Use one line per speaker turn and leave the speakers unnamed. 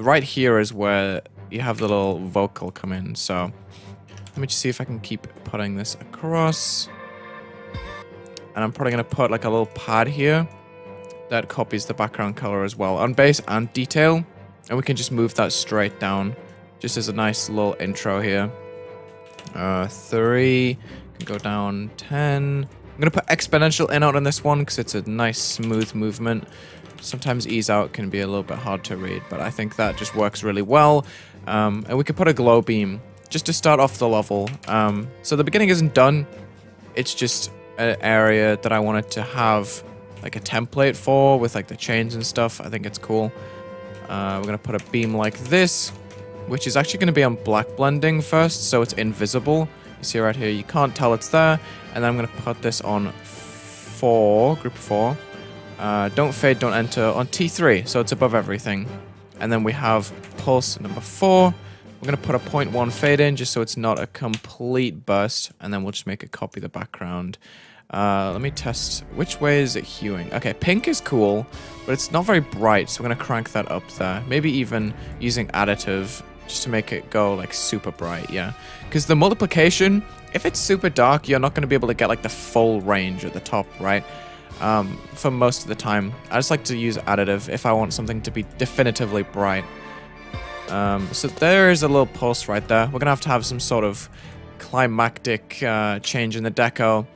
right here is where you have the little vocal come in. So let me just see if I can keep putting this across. And I'm probably going to put like a little pad here that copies the background color as well on base and detail. And we can just move that straight down just as a nice little intro here. Uh, three, can go down 10. I'm going to put exponential in out on this one because it's a nice smooth movement. Sometimes ease out can be a little bit hard to read, but I think that just works really well. Um, and we could put a glow beam just to start off the level. Um, so the beginning isn't done. It's just an area that I wanted to have like a template for with like the chains and stuff. I think it's cool. Uh, we're going to put a beam like this, which is actually going to be on black blending first, so it's invisible. You see right here, you can't tell it's there. And then I'm going to put this on 4, group 4. Uh, don't fade, don't enter on T3, so it's above everything. And then we have pulse number 4. We're going to put a 0.1 fade in just so it's not a complete burst. And then we'll just make a copy of the background. Uh, let me test. Which way is it hueing? Okay, pink is cool, but it's not very bright, so we're going to crank that up there. Maybe even using additive just to make it go like super bright, yeah. Because the multiplication, if it's super dark, you're not going to be able to get like the full range at the top, right? Um, for most of the time. I just like to use additive if I want something to be definitively bright. Um, so there is a little pulse right there. We're going to have to have some sort of climactic uh, change in the deco.